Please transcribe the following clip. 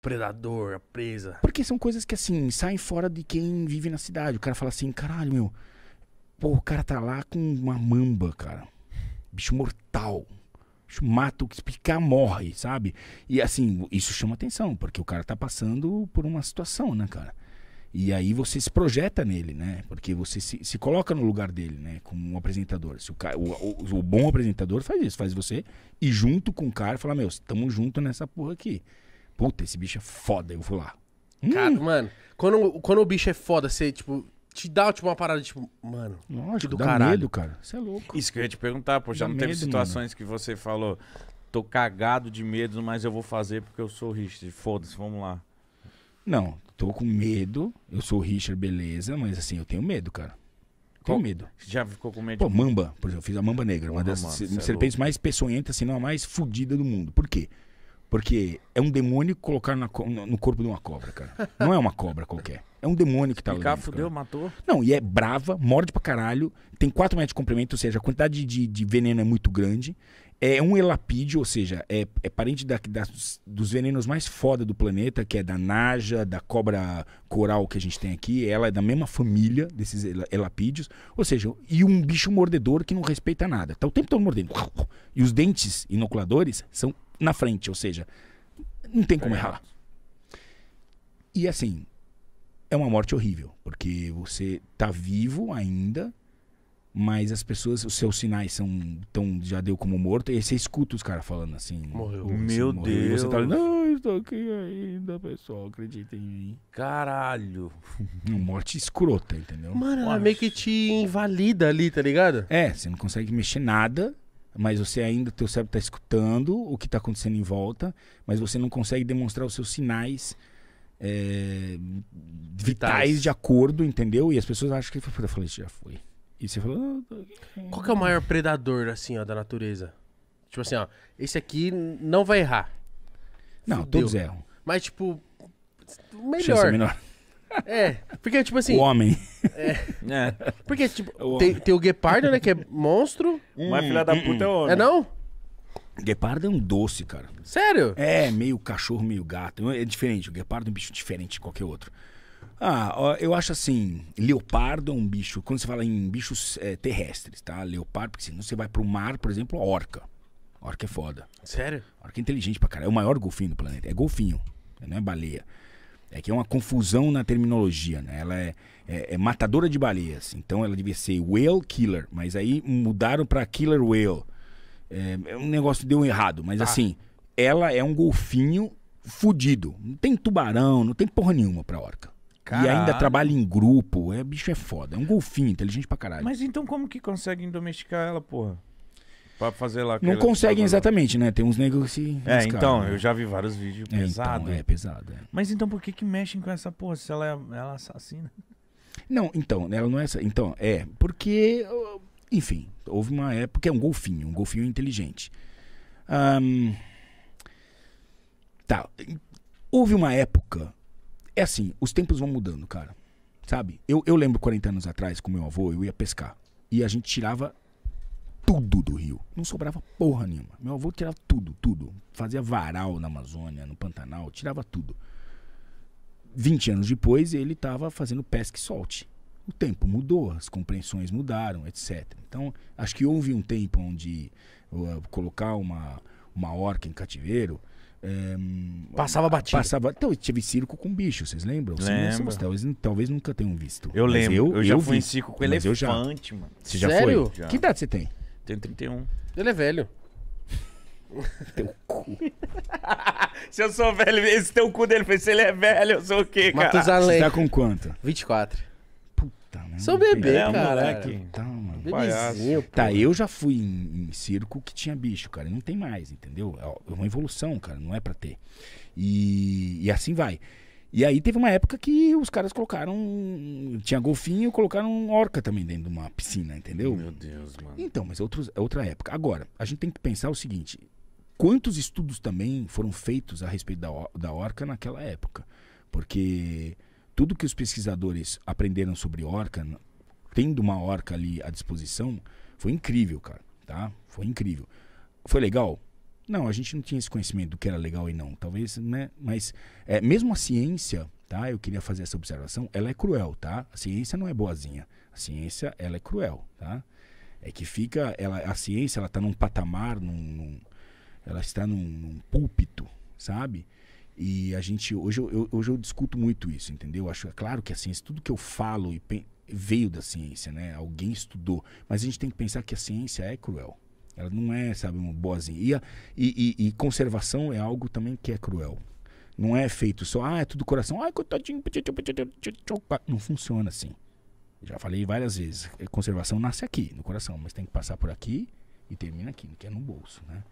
predador, a presa. Porque são coisas que, assim, saem fora de quem vive na cidade. O cara fala assim, caralho, meu. Pô, o cara tá lá com uma mamba, cara. Bicho mortal. Bicho mata o que explicar, morre, sabe? E assim, isso chama atenção, porque o cara tá passando por uma situação, né, cara? E aí você se projeta nele, né? Porque você se, se coloca no lugar dele, né? Como um apresentador. Se o, cara, o, o, o bom apresentador faz isso, faz você ir junto com o cara e falar, meu, estamos junto nessa porra aqui. Puta, esse bicho é foda, eu vou lá. Cara, Hum, mano, quando, quando o bicho é foda, você, tipo, te dá tipo, uma parada, tipo, mano, lógico, do dá caralho. medo, cara. Você é louco. Isso que eu ia te perguntar, pô. Já Dá não teve medo, situações que você falou, tô cagado de medo, mas eu vou fazer porque eu sou o Richard. Foda-se, vamos lá. Não, tô com medo. Eu sou o Richard, beleza, mas assim, eu tenho medo, cara. Tenho Qual- medo. Já ficou com medo Pô, mamba, por exemplo, eu fiz a mamba negra, uma das mano, é serpentes mais peçonhentas, se não a mais fodida do mundo. Por quê? Porque é um demônio colocar na no corpo de uma cobra, cara. Não é uma cobra qualquer. É um demônio que tá lá dentro, fudeu, cara. matou? Não, e é brava, morde pra caralho, tem 4 metros de comprimento, ou seja, a quantidade de, de veneno é muito grande. É um elapídeo, ou seja, é, é parente da- das- dos venenos mais foda do planeta, que é da naja, da cobra coral que a gente tem aqui. Ela é da mesma família desses ela- elapídeos. Ou seja, e um bicho mordedor que não respeita nada. Tá o tempo todo mordendo. E os dentes inoculadores são na frente, ou seja, não tem como errar. E assim, é uma morte horrível, porque você tá vivo ainda, mas as pessoas, os seus sinais são tão já deu como morto, e aí você escuta os caras falando assim, Morreu. "Você Meu morreu", E você tá ali, Deus. não, eu estou aqui ainda, pessoal, acredita em mim. Caralho. Uma morte escrota, entendeu? Mano, ela meio que te invalida ali, tá ligado? É, você não consegue mexer nada, mas você ainda, teu cérebro tá escutando o que tá acontecendo em volta, mas você não consegue demonstrar os seus sinais é, vitais. Vitais. de acordo, entendeu? E as pessoas acham que eu falei, já foi. E você falou, "Ah, tô aqui." Qual que é o maior predador, assim, ó, da natureza? Tipo assim, ó, esse aqui não vai errar. não, Fudeu. todos erram. Mas, tipo, é melhor. menor. É, porque, tipo assim, o homem. É. porque, tipo, O tem, tem o guepardo, né, que é monstro. Mas filha da puta é homem. É não? Guepardo é um doce, cara. Sério? É, meio cachorro, meio gato. É diferente. O guepardo é um bicho diferente de qualquer outro. Ah, ó, eu acho assim, leopardo é um bicho, quando você fala em bichos é, terrestres, tá? Leopardo, porque senão você vai pro mar, por exemplo, a orca. A orca é foda. Sério? A orca é inteligente pra caralho. É o maior golfinho do planeta. É golfinho, não é baleia. É que é uma confusão na terminologia, né? Ela é, é- é matadora de baleias. Então ela devia ser whale killer, mas aí mudaram pra killer whale. É, é um negócio deu errado, mas Tá. assim, ela é um golfinho fudido. Não tem tubarão, não tem porra nenhuma pra orca. E ainda Caralho. trabalha em grupo. É bicho é foda. É um golfinho, inteligente pra caralho. Mas então como que conseguem domesticar ela, porra? Pra fazer lá não conseguem exatamente, né? Tem uns negros que se. É, então, né? eu já vi vários vídeos É, pesados. Então, é pesado. é. Mas então por que que mexem com essa porra se ela é ela é assassina? Não, então, ela não é essa. Então, é, porque. uh, Enfim, houve uma época. É um golfinho, um golfinho inteligente. Ahn, tá. Houve uma época. É assim, os tempos vão mudando, cara. Sabe? Eu, eu lembro 40 anos atrás, com meu avô, eu ia pescar. E a gente tirava tudo do rio. Não sobrava porra nenhuma. Meu avô tirava tudo, tudo. Fazia varal na Amazônia, no Pantanal, tirava tudo. 20 anos depois, ele estava fazendo pesca e solte. O tempo mudou, as compreensões mudaram, etc. Então, acho que houve um tempo onde uh, colocar uma, uma orca em cativeiro. eh, Passava batido. Passava. Então, tive circo com bicho, vocês lembram? Lembro. talvez, talvez nunca tenham visto. Eu lembro, eu, já fui vi. em circo com eu já. elefante, mano. Você já Sério? foi? Já. Que idade você tem? Tenho 31. Ele é velho. Se eu sou velho, esse teu cu dele, se ele é velho, eu sou o quê, cara? Você Matusalém. tá com quanto? 24. Puta, né? Sou bebê, É, cara. moleque. Tá, mano. Bebezinho, pô. Tá, eu já fui em, em circo que tinha bicho, cara. e Não tem mais, entendeu? É uma evolução, cara. Não é pra ter. E, e assim vai. E aí teve uma época que os caras colocaram. Tinha golfinho e colocaram orca também dentro de uma piscina, entendeu? Meu Deus, mano. Então, mas é, outros, é outra época. Agora, a gente tem que pensar o seguinte: quantos estudos também foram feitos a respeito da, da orca naquela época? Porque tudo que os pesquisadores aprenderam sobre orca, tendo uma orca ali à disposição, foi incrível, cara. Tá? Foi incrível. Foi legal? Não, a gente não tinha esse conhecimento do que era legal e não. Talvez, né? Mas é, mesmo a ciência, tá? Eu queria fazer essa observação. Ela é cruel, tá? A ciência não é boazinha. A ciência, ela é cruel, tá? É que fica, ela, a ciência, ela está num patamar, num, num- ela está num, num púlpito, sabe? E a gente hoje eu, eu- hoje eu discuto muito isso, entendeu? Acho é claro que a ciência, tudo que eu falo e veio da ciência, né? Alguém estudou, mas a gente tem que pensar que a ciência é cruel. Ela não é, sabe, uma boazinha. E, e, e- conservação é algo também que é cruel. Não é feito só, ah, é tudo coração, ai, coitadinho, não funciona assim. Já falei várias vezes, eh, conservação nasce aqui, no coração, mas tem que passar por aqui e termina aqui, que é no bolso, né?